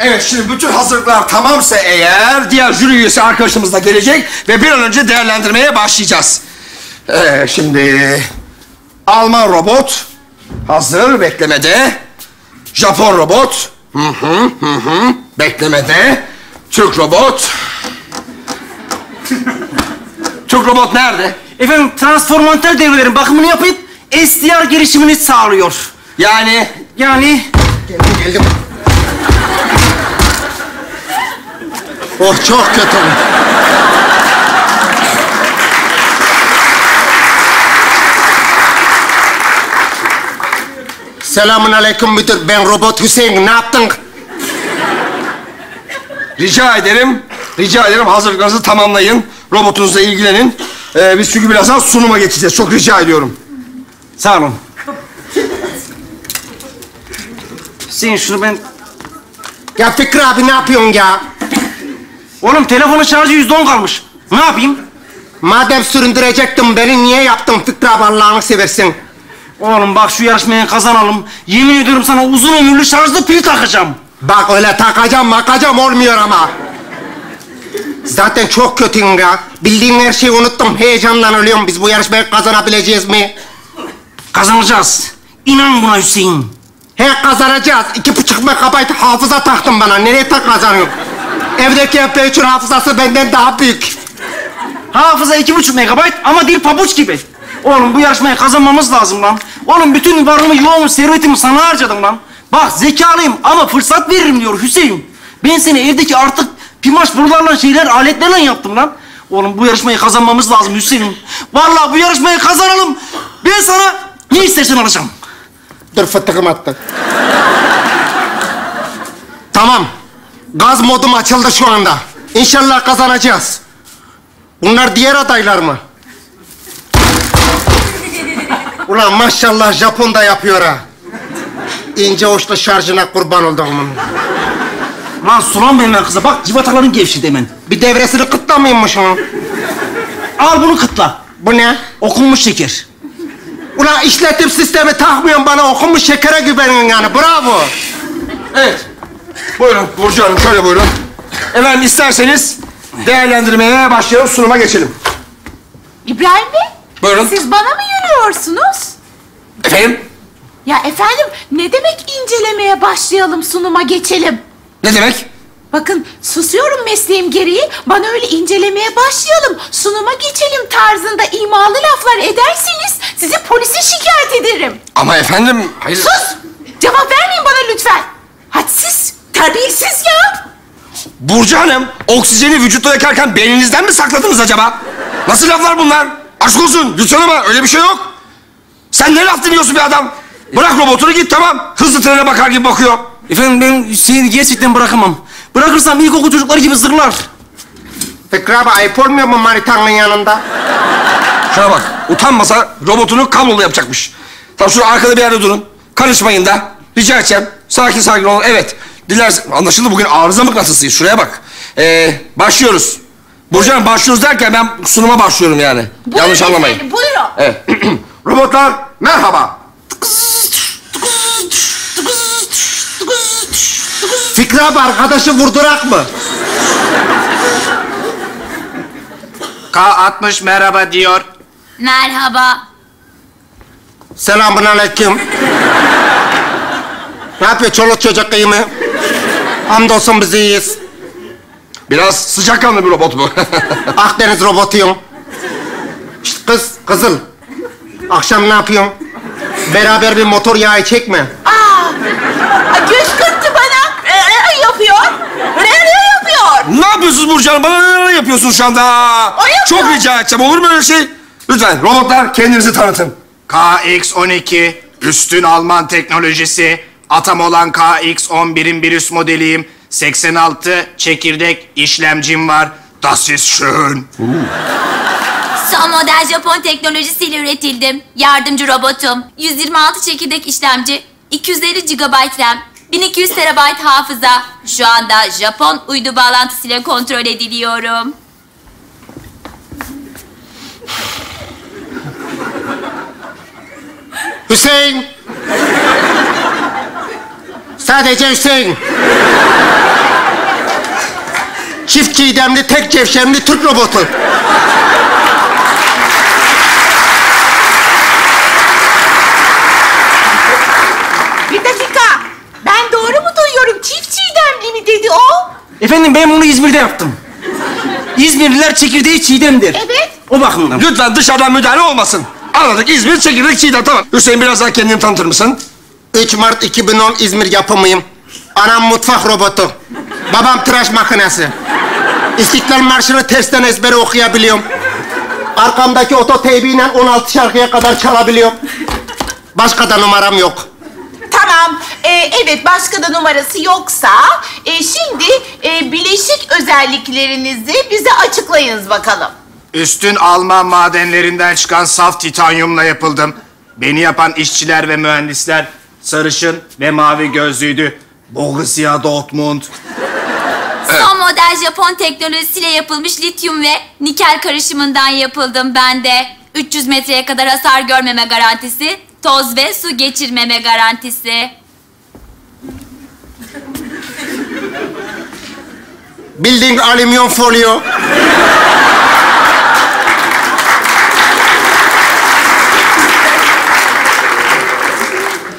Evet şimdi bütün hazırlıklar tamamsa eğer diğer jüri üyesi arkadaşımız da gelecek ve bir an önce değerlendirmeye başlayacağız. Ee, şimdi Alman robot hazır beklemede. Japon robot hı hı hı hı beklemede. Türk robot. Türk robot nerede? Efendim transformatör devrelerin bakımını yapıp SDR gelişimini sağlıyor. Yani Yani geldim geldim. Oh çok kötü. Selamun aleyküm müdür. Ben robot Hüseyin. Ne yaptın? Rica ederim, rica ederim hazırlıklarınızı tamamlayın. Robotunuzla ilgilenin. Ee, biz çünkü birazdan sunuma geçeceğiz. Çok rica ediyorum. Sağ olun. Hüseyin şunu ben... Ya Fikri abi ne yapıyorsun ya? Oğlum telefonun şarjı yüzde on kalmış. Ne yapayım? Madem süründürecektin beni niye yaptın Fikri abi Allah'ını seversin? Oğlum bak şu yarışmayı kazanalım. Yemin ediyorum sana uzun ömürlü şarjlı pil takacağım. Bak öyle takacağım makacağım olmuyor ama. Zaten çok kötüyüm ya. Bildiğin her şeyi unuttum. Heyecandan ölüyorum. Biz bu yarışmayı kazanabileceğiz mi? Kazanacağız. İnan buna Hüseyin. He kazanacağız. İki buçuk megabayt hafıza taktın bana. Nereye tak kazanıyorum? Evdeki MP3'ün hafızası benden daha büyük. Hafıza iki buçuk megabayt ama dil pabuç gibi. Oğlum bu yarışmayı kazanmamız lazım lan. Oğlum bütün varımı, yoğumu, servetimi sana harcadım lan. Bak zekalıyım ama fırsat veririm diyor Hüseyin. Ben seni evdeki artık pimaş buralarla şeyler, aletlerle yaptım lan. Oğlum bu yarışmayı kazanmamız lazım Hüseyin. Vallahi bu yarışmayı kazanalım. Ben sana ne istersen alacağım. Dur fıtığım attı. tamam. Gaz modum açıldı şu anda. İnşallah kazanacağız. Bunlar diğer adaylar mı? Ulan maşallah Japon da yapıyor ha. İnce uçlu şarjına kurban oldum. Lan sulan benim lan kıza. Bak civataların gevşedi hemen. Bir devresini kıtlamayayım şunun? Al bunu kıtla. Bu ne? Okunmuş şeker. Ulan işletim sistemi takmıyorsun bana okunmuş şekere güvenin yani bravo. Evet. Buyurun Burcu Hanım şöyle buyurun. Efendim isterseniz değerlendirmeye başlayalım, sunuma geçelim. İbrahim Bey, Buyurun. siz bana mı yürüyorsunuz? Efendim? Ya efendim, ne demek incelemeye başlayalım, sunuma geçelim? Ne demek? Bakın, susuyorum mesleğim gereği, bana öyle incelemeye başlayalım, sunuma geçelim tarzında imalı laflar ederseniz sizi polise şikayet ederim. Ama efendim... Hayır. Sus! Cevap vermeyin bana lütfen. Hadsiz, terbiyesiz ya. Burcu Hanım, oksijeni vücutta yakarken beyninizden mi sakladınız acaba? Nasıl laflar bunlar? Aşk olsun, lütfen ama öyle bir şey yok. Sen ne laf dinliyorsun bir adam? Bırak robotunu git tamam. Hızlı trene bakar gibi bakıyor. Efendim ben Hüseyin'i gerçekten bırakamam. Bırakırsam ilkokul çocukları gibi zırlar. Fikri abi ayıp olmuyor mu manitanın yanında? Şuna bak, utanmasa robotunu kablolu yapacakmış. Tamam şurada arkada bir yerde durun. Karışmayın da. Rica edeceğim. Sakin sakin olun. Evet. Dilersen... Anlaşıldı bugün arıza mıknatısıyız. Şuraya bak. Ee, başlıyoruz. Burcu Hanım başlıyoruz derken ben sunuma başlıyorum yani. Yanlış Buyurun anlamayın. efendim, buyurun. Evet. Robotlar merhaba. Fikri abi arkadaşı vurdurak mı? K60 merhaba diyor. Merhaba. Selamun aleyküm. ne yapıyor çoluk çocuk iyi mi? Hamdolsun biz iyiyiz. Biraz sıcakkanlı bir robot bu. Akdeniz robotuyum. Şşt kız, kızıl. Akşam ne yapıyorsun? Beraber bir motor yağı çekme. Aa, göz kırptı bana. Ee, yapıyor. Nereye yapıyor? ne yapıyorsunuz Burcu Hanım? Bana ne yapıyorsunuz şu anda? O yapıyor. Çok rica edeceğim. Olur mu öyle şey? Lütfen robotlar kendinizi tanıtın. KX12 üstün Alman teknolojisi. Atam olan KX11'in bir üst modeliyim. 86 çekirdek işlemcim var. Das ist schön. Son model Japon teknolojisiyle üretildim. Yardımcı robotum. 126 çekirdek işlemci, 250 GB RAM, 1200 TB hafıza. Şu anda Japon uydu bağlantısıyla kontrol ediliyorum. Hüseyin. Sadece Hüseyin. Çift çiğdemli, tek cevşemli Türk robotu. Bir dakika. Ben doğru mu duyuyorum? Çift çiğdemli mi dedi o? Efendim ben bunu İzmir'de yaptım. İzmirliler çekirdeği çiğdemdir. Evet. O bakımdan. Lütfen dışarıdan müdahale olmasın. Anladık İzmir çekirdek çiğdem tamam. Hüseyin biraz daha kendini tanıtır mısın? 3 Mart 2010 İzmir yapımıyım. Anam mutfak robotu. Babam tıraş makinesi. İstiklal Marşı'nı tersten ezbere okuyabiliyorum. Arkamdaki ototeybiyle 16 şarkıya kadar çalabiliyorum. Başka da numaram yok. Tamam. Ee, evet başka da numarası yoksa e, şimdi e, bileşik özelliklerinizi bize açıklayınız bakalım. Üstün Alman madenlerinden çıkan saf titanyumla yapıldım. Beni yapan işçiler ve mühendisler sarışın ve mavi gözlüydü. Borussia Dortmund. Son model Japon teknolojisiyle yapılmış lityum ve nikel karışımından yapıldım ben de. 300 metreye kadar hasar görmeme garantisi, toz ve su geçirmeme garantisi. Bildiğin alüminyum folyo.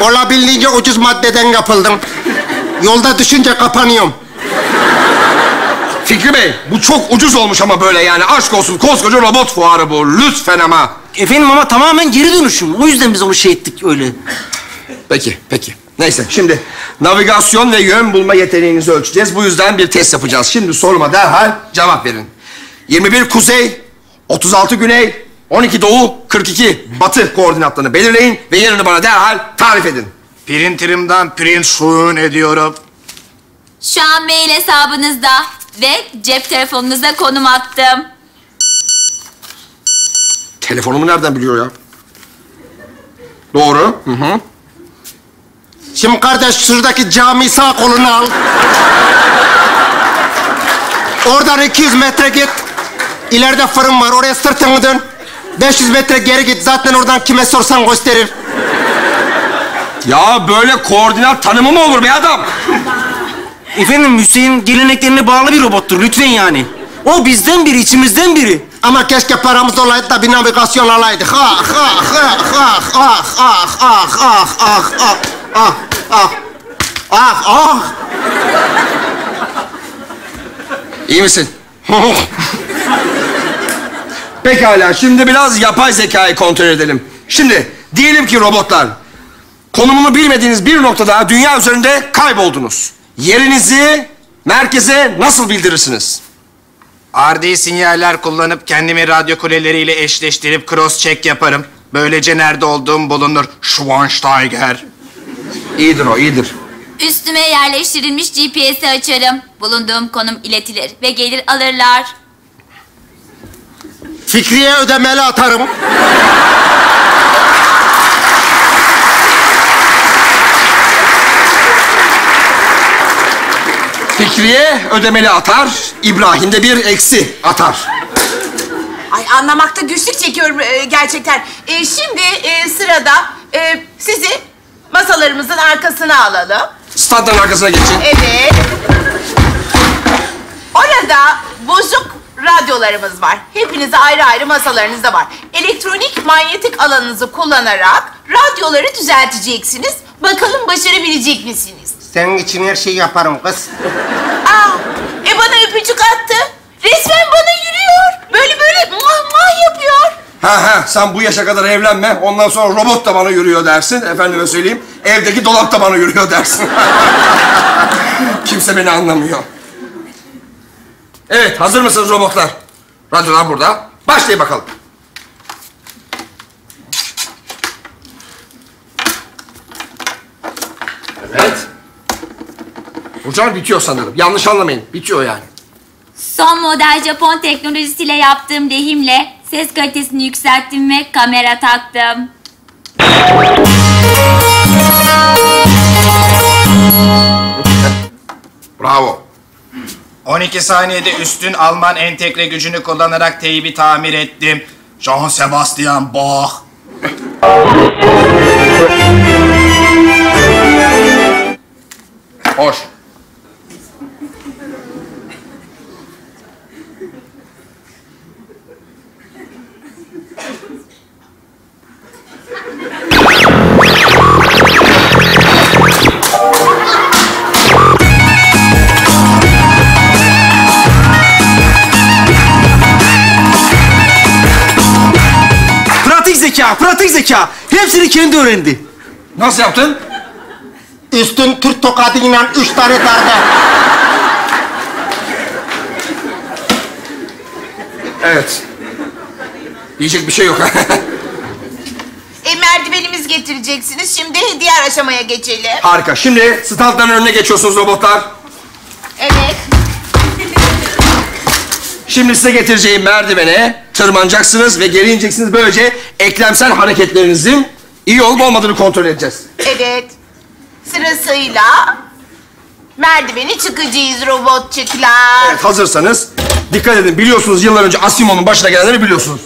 Olabildiğince ucuz maddeden yapıldım. Yolda düşünce kapanıyorum. Fikri Bey bu çok ucuz olmuş ama böyle yani aşk olsun koskoca robot fuarı bu lütfen ama. Efendim ama tamamen geri dönüşüm. O yüzden biz onu şey ettik öyle. Peki peki. Neyse şimdi navigasyon ve yön bulma yeteneğinizi ölçeceğiz. Bu yüzden bir test yapacağız. Şimdi soruma derhal cevap verin. 21 kuzey, 36 güney, 12 doğu, 42 batı koordinatlarını belirleyin ve yerini bana derhal tarif edin. Printerimden print şuun ediyorum. Şu an mail hesabınızda ve cep telefonunuza konum attım. Telefonumu nereden biliyor ya? Doğru. Hı hı. Şimdi kardeş şuradaki cami sağ kolunu al. Oradan 200 metre git. İleride fırın var. Oraya sırtını dön. 500 metre geri git. Zaten oradan kime sorsan gösterir. Ya böyle koordinat tanımı mı olur be adam? Efendim Hüseyin geleneklerine bağlı bir robottur lütfen yani. O bizden biri, içimizden biri. Ama keşke paramız olaydı da bir navigasyon alaydık. Ah, ah, ah, ah, ah, ah, ah, ah, ah, ah, ah, ah, ah, ah. İyi misin? Pekala, şimdi biraz yapay zekayı kontrol edelim. Şimdi, diyelim ki robotlar, konumunu bilmediğiniz bir noktada dünya üzerinde kayboldunuz. Yerinizi merkeze nasıl bildirirsiniz? RD sinyaller kullanıp kendimi radyo kuleleriyle eşleştirip cross check yaparım. Böylece nerede olduğum bulunur. Schweinsteiger. İyidir o, iyidir. Üstüme yerleştirilmiş GPS'i açarım. Bulunduğum konum iletilir ve gelir alırlar. Fikriye ödemeli atarım. Fikriye ödemeli atar, İbrahim de bir eksi atar. Ay anlamakta güçlük çekiyorum e, gerçekten. E, şimdi e, sırada e, sizi masalarımızın arkasına alalım. Standların arkasına geçin. Evet. Orada bozuk radyolarımız var. Hepinize ayrı ayrı masalarınızda var. Elektronik manyetik alanınızı kullanarak radyoları düzelteceksiniz. Bakalım başarabilecek misiniz? Senin için her şeyi yaparım kız. Aa, e bana öpücük attı. Resmen bana yürüyor. Böyle böyle muah muah yapıyor. Ha ha, sen bu yaşa kadar evlenme, ondan sonra robot da bana yürüyor dersin. Efendime söyleyeyim, evdeki dolap da bana yürüyor dersin. Kimse beni anlamıyor. Evet, hazır mısınız robotlar? Radyolar burada. Başlayın bakalım. Evet. Hocam bitiyor sanırım. Yanlış anlamayın. Bitiyor yani. Son model Japon teknolojisiyle yaptığım lehimle ses kalitesini yükselttim ve kamera taktım. Bravo. 12 saniyede üstün Alman entegre gücünü kullanarak teybi tamir ettim. Jean Sebastian Bach. Hoş. Zeka, pratik zeka. Hepsini kendi öğrendi. Nasıl yaptın? Üstün Türk tokadıyla üç tane darbe. Evet. Diyecek bir şey yok. E, merdivenimiz getireceksiniz. Şimdi diğer aşamaya geçelim. Harika. Şimdi standların önüne geçiyorsunuz robotlar. Evet. Şimdi size getireceğim merdivene tırmanacaksınız ve geri ineceksiniz. Böylece eklemsel hareketlerinizin iyi olup olmadığını kontrol edeceğiz. Evet. Sırasıyla merdiveni çıkacağız robotçuklar. Evet, hazırsanız dikkat edin. Biliyorsunuz yıllar önce Asimov'un başına gelenleri biliyorsunuz.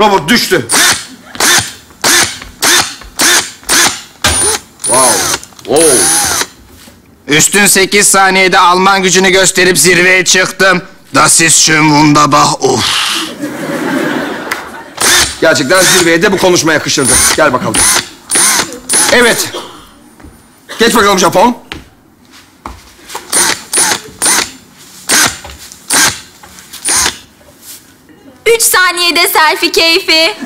Robot düştü. Wow. Wow. Üstün 8 saniyede Alman gücünü gösterip zirveye çıktım. Das ist schön wunderbar. Of. Gerçekten zirveye de bu konuşma yakışırdı. Gel bakalım. Evet. Geç bakalım Japon. Üç saniyede selfie keyfi.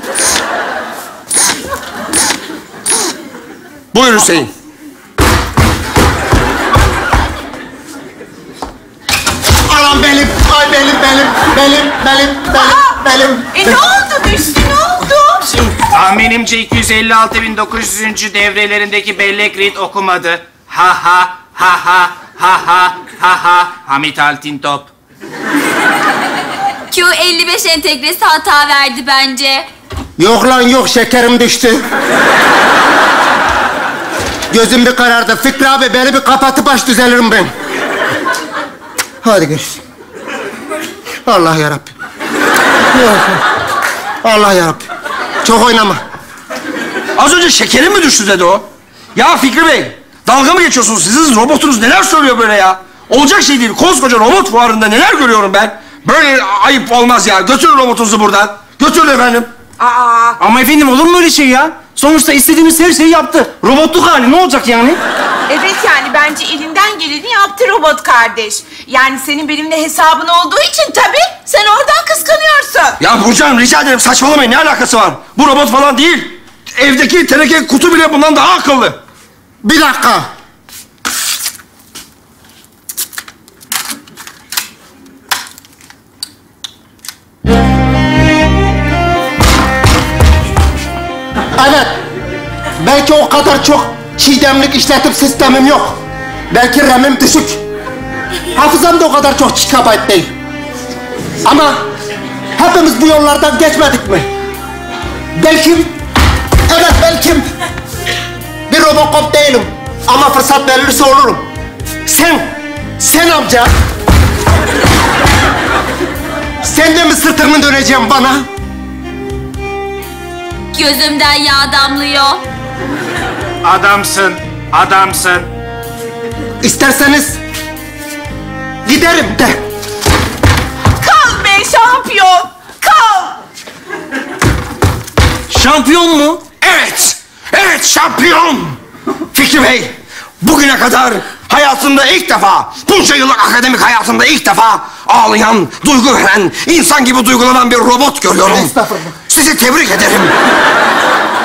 Buyur Hüseyin. Anam benim, ay benim, benim, benim, benim, benim, benim. E ne oldu düştü ne oldu? Tahminimce 256.900. devrelerindeki bellek read okumadı. Ha ha ha ha ha ha ha ha Hamit Altintop. Q55 entegresi hata verdi bence. Yok lan yok, şekerim düştü. Gözüm bir karardı. Fikri abi beni bir kapatıp baş düzelirim ben. Hadi görüşürüz. Allah yarabbim. Allah yarabbim. Çok oynama. Az önce şekerim mi düştü dedi o? Ya Fikri Bey, dalga mı geçiyorsunuz? Sizin robotunuz neler söylüyor böyle ya? Olacak şey değil. Koskoca robot fuarında neler görüyorum ben? Böyle ayıp olmaz ya. Götürün robotunuzu buradan. Götürün efendim. Aa, Ama efendim olur mu öyle şey ya? Sonuçta istediğimiz her şeyi yaptı. Robotluk hali ne olacak yani? evet yani bence elinden geleni yaptı robot kardeş. Yani senin benimle hesabın olduğu için tabii sen oradan kıskanıyorsun. Ya Burcan rica ederim saçmalamayın. Ne alakası var? Bu robot falan değil. Evdeki teneke kutu bile bundan daha akıllı. Bir dakika. Evet. Belki o kadar çok çiğdemlik işletim sistemim yok. Belki RAM'im düşük. Hafızam da o kadar çok GB değil. Ama hepimiz bu yollardan geçmedik mi? Belki, evet belki bir Robocop değilim. Ama fırsat verilirse olurum. Sen, sen amca. Sen de mi sırtını döneceğim bana? Gözümden yağ damlıyor. Adamsın, adamsın. İsterseniz giderim de. Kal be şampiyon, kal. Şampiyon mu? Evet. Evet şampiyon. Fikri Bey, bugüne kadar hayatımda ilk defa, bunca yıllık akademik hayatımda ilk defa ağlayan, duygu veren, insan gibi duygulanan bir robot görüyorum. Estağfurullah. Sizi tebrik ederim.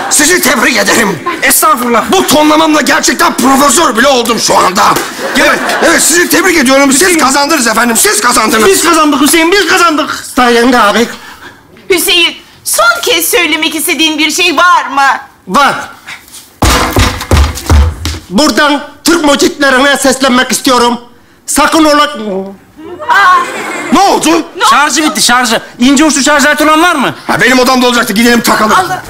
Sizi tebrik ederim. Estağfurullah. Bu tonlamamla gerçekten profesör bile oldum şu anda. Evet, evet sizi tebrik ediyorum. Siz kazandınız efendim, siz kazandınız. Biz kazandık Hüseyin, biz kazandık. Sayende abi. Hüseyin, son kez söylemek istediğin bir şey var mı? Var. Buradan Türk mucitlerine seslenmek istiyorum. Sakın ola... Ne oldu? Şarjı bitti, şarjı. İnce uçlu şarj aleti olan var mı? Ha, benim odamda olacaktı. Gidelim takalım. Allah.